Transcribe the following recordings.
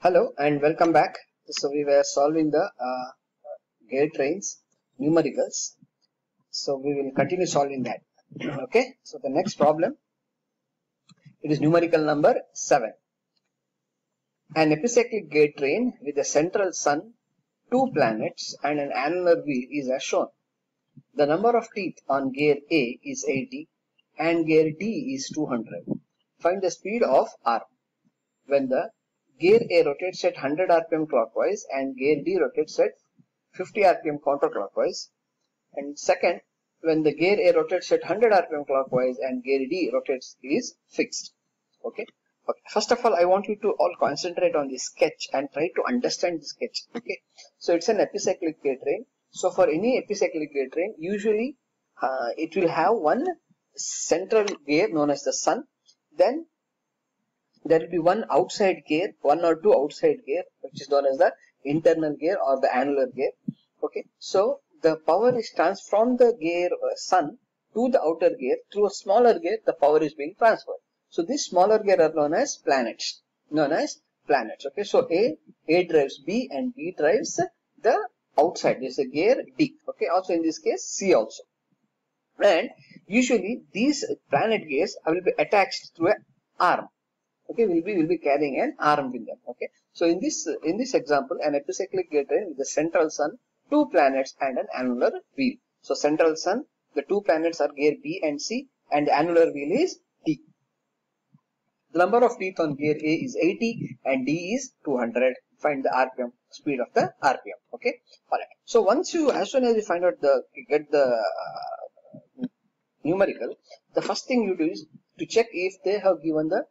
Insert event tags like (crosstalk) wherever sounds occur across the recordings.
Hello and welcome back. So we were solving the uh, gear trains numericals. So we will continue solving that. (clears throat) okay. So the next problem, it is numerical number 7. An epicyclic gear train with a central sun, two planets and an annular wheel is as shown. The number of teeth on gear A is 80 and gear D is 200. Find the speed of arm. When the gear A rotates at 100 rpm clockwise and gear D rotates at 50 rpm counterclockwise. And second, when the gear A rotates at 100 rpm clockwise and gear D rotates is fixed. Okay. First of all, I want you to all concentrate on the sketch and try to understand the sketch. Okay. So it's an epicyclic gear train. So for any epicyclic gear train, usually uh, it will have one central gear known as the sun. Then there will be one outside gear, one or two outside gear, which is known as the internal gear or the annular gear. Okay, so the power is transferred from the gear uh, sun to the outer gear through a smaller gear. The power is being transferred. So these smaller gear are known as planets. Known as planets. Okay, so A A drives B and B drives the outside. This is a gear D. Okay, also in this case C also. And usually these planet gears will be attached to an arm okay will be will be carrying an arm them okay? So in this in this example an epicyclic gear train with the central sun two planets and an annular wheel. So central sun the two planets are gear b and c and the annular wheel is d the number of teeth on gear a is 80 and d is 200 find the rpm speed of the rpm okay? All right so once you as soon as you find out the get the uh, numerical the first thing you do is to check if they have given the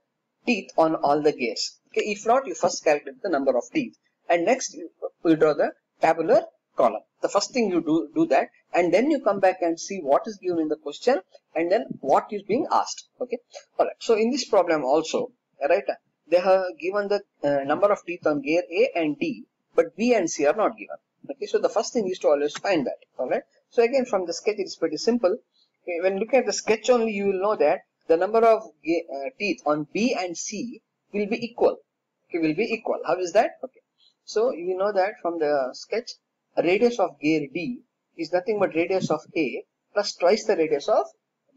teeth on all the gears. Okay, if not, you first calculate the number of teeth, and next you, you draw the tabular column. The first thing you do do that, and then you come back and see what is given in the question, and then what is being asked. Okay, all right. So in this problem also, right, they have given the uh, number of teeth on gear A and D, but B and C are not given. Okay, so the first thing is to always find that. All right. So again, from the sketch, it's pretty simple. Okay, when looking at the sketch only, you will know that the number of uh, teeth on B and C will be equal. Okay, will be equal. How is that? Okay. So you know that from the sketch, radius of gear D is nothing but radius of A plus twice the radius of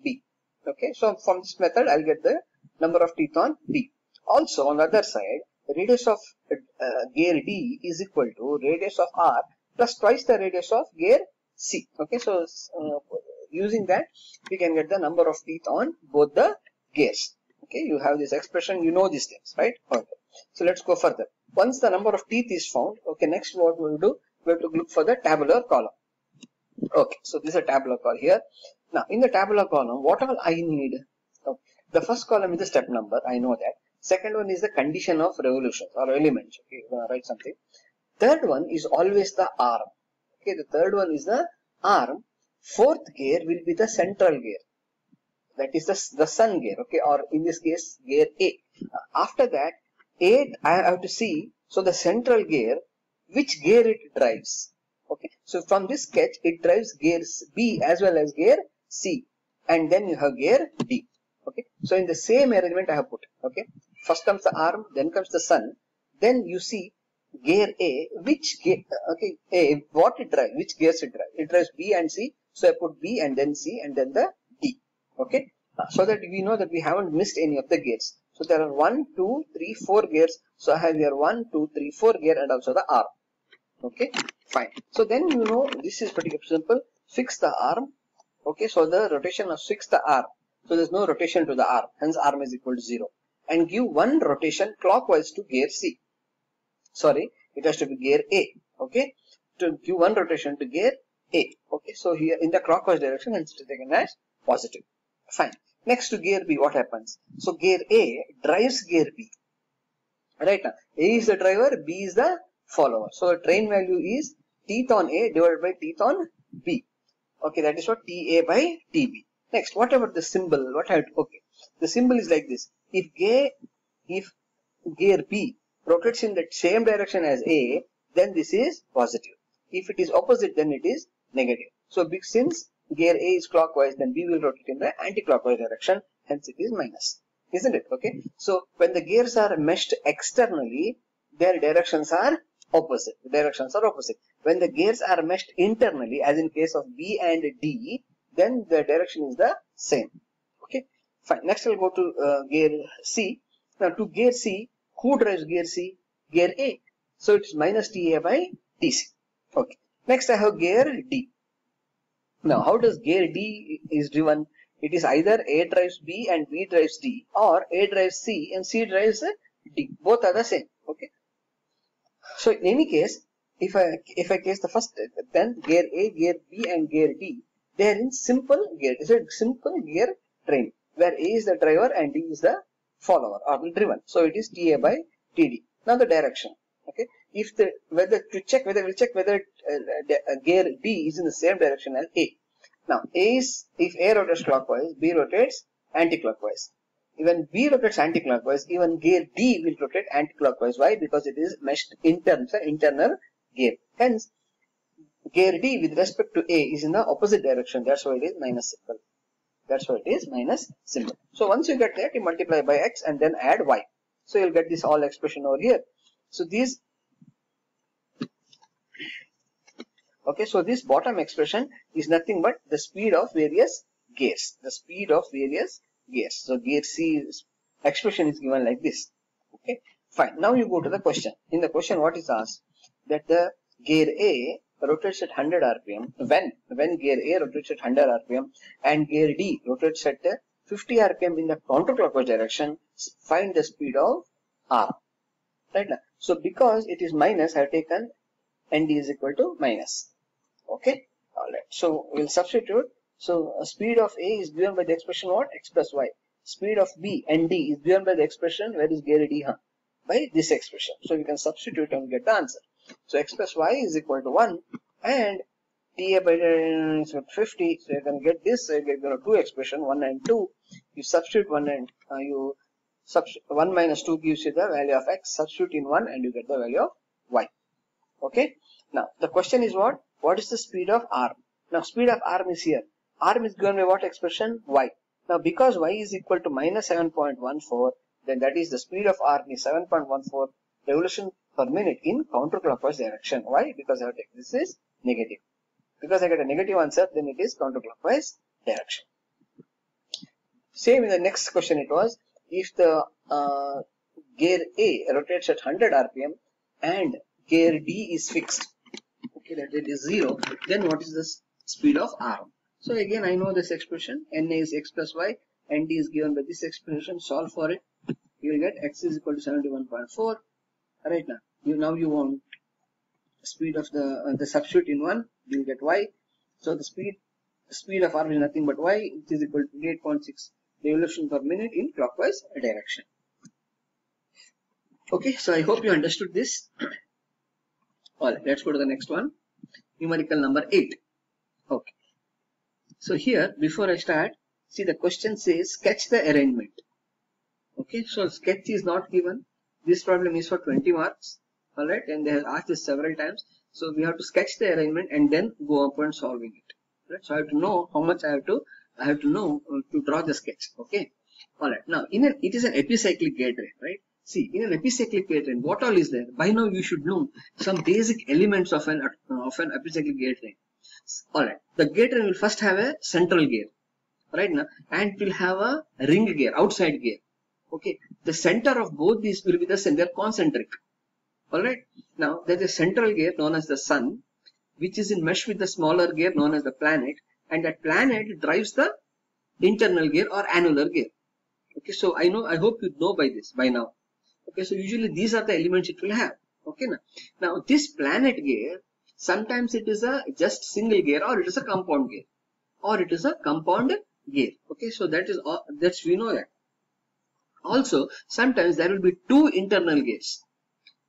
B. Okay. So from this method, I'll get the number of teeth on B. Also on the other side, radius of uh, gear D is equal to radius of R plus twice the radius of gear C. Okay. So uh, using that we can get the number of teeth on both the gears okay you have this expression you know these things right? Okay. So let's go further. Once the number of teeth is found okay next what we will do? We have to look for the tabular column. Okay so this is a tabular column here. Now in the tabular column what all i need the first column is the step number i know that. Second one is the condition of revolutions or elements okay you're gonna write something. Third one is always the arm. Okay the third one is the arm Fourth gear will be the central gear. That is the, the sun gear, okay, or in this case, gear A. After that, 8, I have to see, so the central gear, which gear it drives. Okay, so from this sketch, it drives gears B as well as gear C. And then you have gear D. Okay, so in the same arrangement I have put, okay. First comes the arm, then comes the sun. Then you see gear A, which gear, okay, A, what it drives, which gears it drives. It drives B and C so I put B and then C and then the D. Okay. So that we know that we haven't missed any of the gears. So there are 1, 2, 3, 4 gears. So I have here 1, 2, 3, 4 gear and also the arm. Okay. Fine. So then you know this is pretty simple. Fix the arm. Okay. So the rotation of fix the arm. So there's no rotation to the arm. Hence arm is equal to 0. And give one rotation clockwise to gear C. Sorry. It has to be gear A. Okay. To give one rotation to gear a. Okay, so here in the clockwise direction, hence it is taken as positive. Fine. Next to gear B, what happens? So gear A drives gear B. Right now, A is the driver, B is the follower. So the train value is teeth on A divided by teeth on B. Okay, that is what TA by TB. Next, what about the symbol? What have okay? The symbol is like this. If gear if gear B rotates in the same direction as A, then this is positive. If it is opposite, then it is negative. So since gear A is clockwise, then B will rotate in the anti-clockwise direction, hence it is minus. Isn't it? Okay. So when the gears are meshed externally, their directions are opposite. The directions are opposite. When the gears are meshed internally, as in case of B and D, then the direction is the same. Okay, fine. Next, we'll go to uh, gear C. Now, to gear C, who drives gear C? Gear A. So it's minus TA by TC. Okay. Next, I have gear D. Now, how does gear D is driven? It is either A drives B and B drives D, or A drives C and C drives D. Both are the same. Okay. So in any case, if I if I case the first, then gear A, gear B, and gear D, they are in simple gear. It's a simple gear train where A is the driver and D is the follower or the driven. So it is TA by TD. Now the direction. Okay. If the whether to check whether we'll check whether uh, uh, gear D is in the same direction as A. Now A is if A rotates clockwise, B rotates anti-clockwise. Even B rotates anti-clockwise, even gear D will rotate anti-clockwise. Why? Because it is meshed intern, so internal gear. Hence, gear D with respect to A is in the opposite direction. That's why it is minus symbol. That's why it is minus symbol. So once you get that, you multiply by X and then add Y. So you'll get this all expression over here. So these okay so this bottom expression is nothing but the speed of various gears the speed of various gears. So gear C expression is given like this. Okay, fine. Now you go to the question. In the question, what is asked? That the gear A rotates at 100 rpm when when gear A rotates at 100 rpm and gear D rotates at 50 rpm in the counterclockwise direction. Find the speed of R. Right now. So because it is minus, I have taken ND is equal to minus. Okay. All right. So we'll substitute so speed of A is given by the expression what? X plus Y. Speed of B and D is given by the expression where is gear D? Huh? By this expression. So you can substitute and get the answer. So X plus Y is equal to 1 and TA by is 50. So you can get this. So you get you know, two expression 1 and 2. You substitute 1 and uh, you substitute 1 minus 2 gives you the value of X. Substitute in 1 and you get the value of Y. Okay. Now the question is what? What is the speed of arm? Now speed of arm is here arm is given by what expression? y. Now because y is equal to minus 7.14, then that is the speed of arm is 7.14 revolution per minute in counterclockwise direction. Why? Because I have taken this is negative. Because I get a negative answer, then it is counterclockwise direction. Same in the next question it was, if the uh, gear A rotates at 100 rpm and gear D is fixed, okay, that it is 0, then what is the speed of arm? So again, I know this expression, n is x plus y, and d is given by this expression, solve for it. You will get x is equal to 71.4. Right now, you now you want speed of the uh, the substitute in one, you will get y. So the speed speed of r is nothing but y, which is equal to 8.6 revolution per minute in clockwise direction. Okay, so I hope you understood this. (clears throat) Alright, let's go to the next one. Numerical number 8. Okay. So here, before I start, see the question says sketch the arrangement. Okay, so sketch is not given. This problem is for 20 marks. Alright, and they have asked this several times. So we have to sketch the arrangement and then go up and solving it. Right? So I have to know how much I have to, I have to know uh, to draw the sketch. Okay. Alright, now in an, it is an epicyclic gear train, right? See, in an epicyclic gear what all is there? By now you should know some basic elements of an, of an epicyclic gear train. Alright, the gear train will first have a central gear, right now, and it will have a ring gear, outside gear. Okay, the center of both these will be the center concentric. Alright, now there is a central gear known as the sun, which is in mesh with the smaller gear known as the planet, and that planet drives the internal gear or annular gear. Okay, so I know, I hope you know by this by now. Okay, so usually these are the elements it will have. Okay, now, now this planet gear Sometimes it is a just single gear or it is a compound gear or it is a compound gear. Okay, so that is all that's we know that. Also, sometimes there will be two internal gears.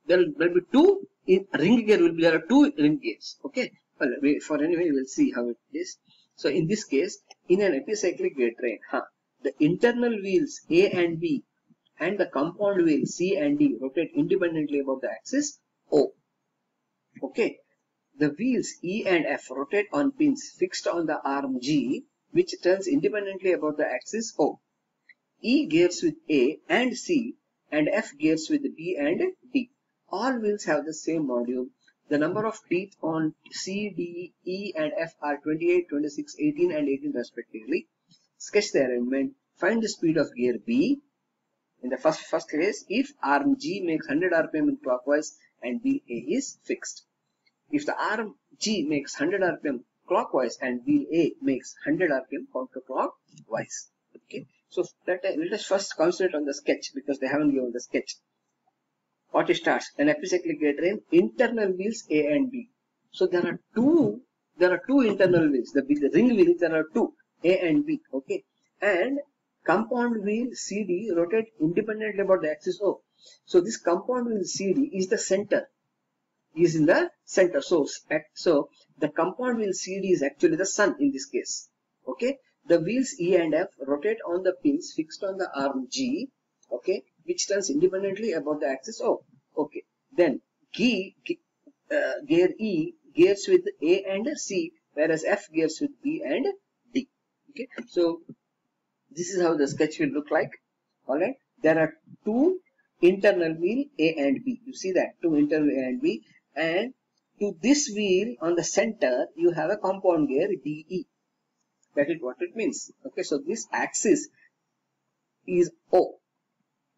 There will, be two in ring gear will be there are two ring gears. Okay, well, we, for anyway we will see how it is. So in this case, in an epicyclic gear train, huh, the internal wheels A and B and the compound wheels C and D rotate independently about the axis O. Okay, the wheels E and F rotate on pins fixed on the arm G, which turns independently about the axis O. E gears with A and C, and F gears with B and D. all wheels have the same module. The number of teeth on C, D, E and F are 28, 26, 18 and 18 respectively. Sketch the arrangement. Find the speed of gear B. In the first, first case, if arm G makes 100 RPM in clockwise and wheel A is fixed. If the arm G makes 100 RPM clockwise and wheel A makes 100 RPM counterclockwise. Okay. So let, let us first concentrate on the sketch because they haven't given the sketch. What it starts? An epicyclic gear train, internal wheels A and B. So there are two, there are two internal wheels. The, the ring wheels, there are two, A and B. Okay. And compound wheel CD rotate independently about the axis O. So this compound wheel CD is the center is in the center. So, so the compound wheel CD is actually the sun in this case. Okay. The wheels E and F rotate on the pins fixed on the arm G. Okay. Which turns independently about the axis O. Okay. Then G, uh, gear E gears with A and C whereas F gears with B and D. Okay. So this is how the sketch will look like. Alright. There are two internal wheel A and B. You see that two internal A and B and to this wheel on the center you have a compound gear DE. That is what it means. Okay, so this axis is O.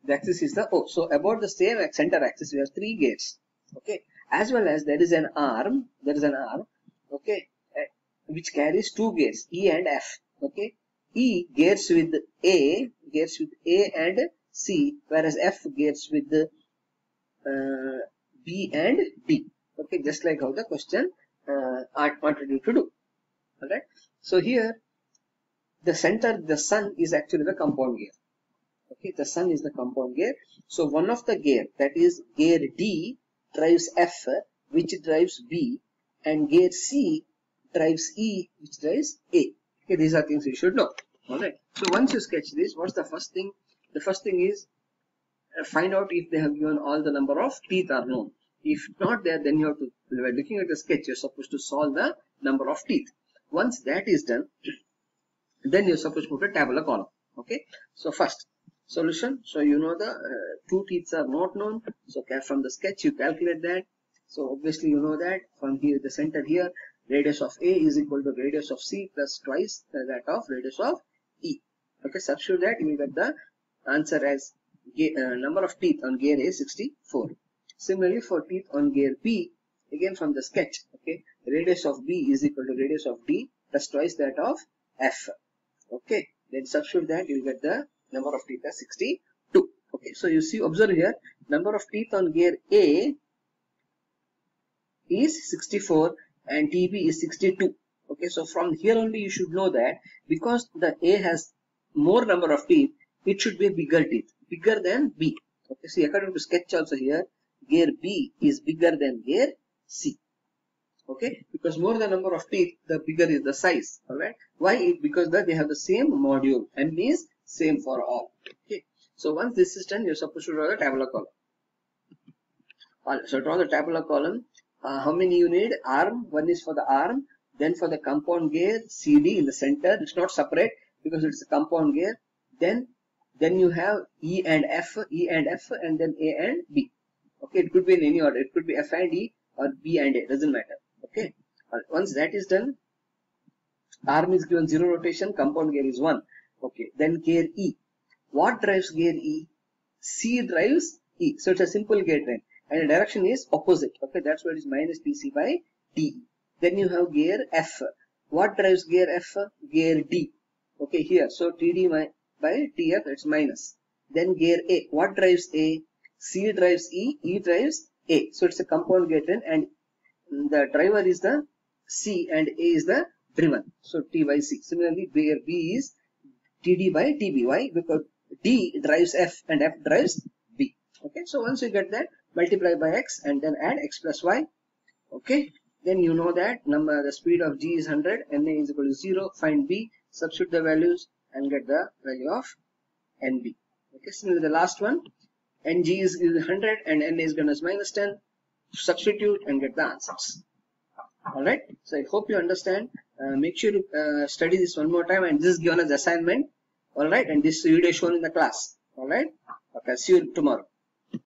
The axis is the O. So about the same center axis we have three gears. Okay, as well as there is an arm. There is an arm. Okay, eh, which carries two gears E and F. Okay, E gears with A, gears with A and C, whereas F gears with uh, B and D. Okay, just like how the question uh, wanted you to do. Alright. So here, the center, the sun is actually the compound gear. Okay, the sun is the compound gear. So one of the gear, that is gear D, drives F, which drives B, and gear C drives E, which drives A. Okay, these are things you should know. Alright. So once you sketch this, what's the first thing? The first thing is uh, find out if they have given all the number of teeth are known. If not there, then you have to, by looking at the sketch, you're supposed to solve the number of teeth. Once that is done, (clears throat) then you're supposed to put a tabular column. Okay. So first, solution. So you know the uh, two teeth are not known. So from the sketch, you calculate that. So obviously you know that from here, the center here, radius of A is equal to radius of C plus twice that of radius of E. Okay. Substitute that, you will get the answer as uh, number of teeth on gear A 64. Similarly, for teeth on gear B, again from the sketch, okay, radius of B is equal to radius of D plus twice that of F. Okay, then substitute that, you'll get the number of teeth as 62. Okay, so you see, observe here, number of teeth on gear A is 64 and TB is 62. Okay, so from here only you should know that because the A has more number of teeth, it should be a bigger teeth, bigger than B. Okay, see according to sketch also here, gear B is bigger than gear C. Okay, because more the number of teeth, the bigger is the size. Alright, why? Because that they have the same module and means same for all. Okay, so once this is done, you're supposed to draw the tabular column. Alright, so draw the tabular column. Uh, how many you need? Arm. One is for the arm. Then for the compound gear, CD in the center. It's not separate because it's a compound gear. Then, then you have E and F, E and F, and then A and B. Okay, it could be in any order. It could be F and E or B and A. Doesn't matter. Okay. Once that is done, arm is given zero rotation. Compound gear is one. Okay. Then gear E. What drives gear E? C drives E. So it's a simple gear train. And the direction is opposite. Okay. That's why it is minus PC by D. Then you have gear F. What drives gear F? Gear D. Okay. Here. So TD by TF. It's minus. Then gear A. What drives A? C drives E, E drives A. So it's a compound gear train and the driver is the C and A is the driven. So T by C. Similarly, where B is TD by TB. Why? Because D drives F and F drives B. Okay. So once you get that, multiply by X and then add X plus Y. Okay. Then you know that number the speed of G is 100, NA is equal to 0. Find B, substitute the values and get the value of NB. Okay. Similarly, the last one ng is 100 and na is given as minus 10 substitute and get the answers all right so i hope you understand uh, make sure to uh, study this one more time and this is given as assignment all right and this video is shown in the class all right okay see you tomorrow